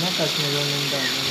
なカシメ年代の